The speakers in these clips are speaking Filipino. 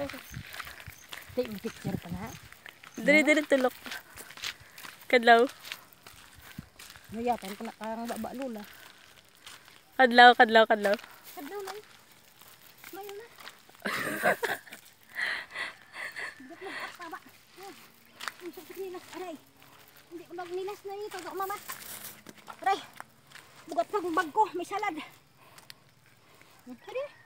Mo picture pa nga. Diri diri tulok. Kadlaw. Mayatan ko na kang baba lula. Kadlaw, kadlaw, kadlaw. Kadlaw lang. Mayo na. Aray. Hindi ko nilas na ito. Ito, mama. Aray. Bugat pa ang bag ko. May salad. Aray.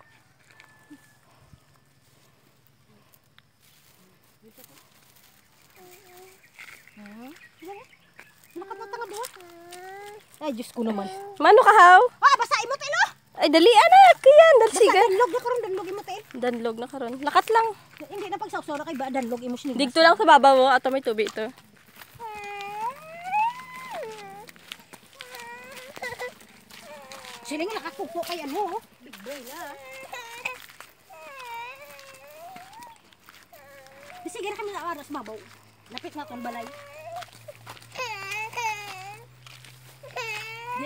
Nakapata nga buha. Ay, Diyos ko naman. Mano ka haw? Ah, basahin mo tilo! Ay dali anak, kiyan dal Basta siga. danlog na karon danlog imo tail. Danlog na karon. Lakat lang. Hindi na pagsawsaw na kay ba danlog imo sinig. Digto lang sa babaw mo ato may tubig ito. Sila nga nakakupo kay ano. Big boy na. Sige na kami na aras babaw. Lapit na tong balay.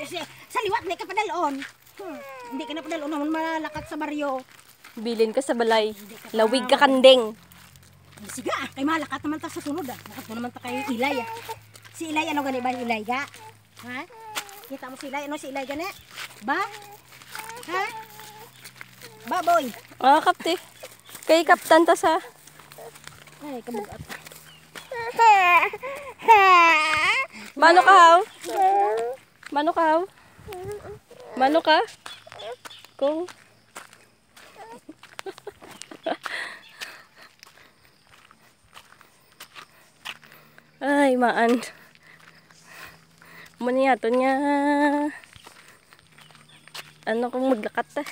Siya, sa liwat na ka padalon. Hmm. Hindi ka na padalon naman malakat sa baryo. Bilin ka sa balay. Lawig ka kandeng. Sige ah, kay malakat naman ta sa sunod ah. Lakat mo naman ta kay Ilay ah. Si Ilay ano gani ba Ilay ga? Ha? Kita mo si Ilay ano si Ilay gani? Ba? Ha? Ba boy? Ah, kapte. Kay kaptan ta sa. Ay, kabugat. Mano ka haw? Mano ka haw? Mano ka? Kung Ay, maan. Muna yato niya. Ano kung maglakat ta?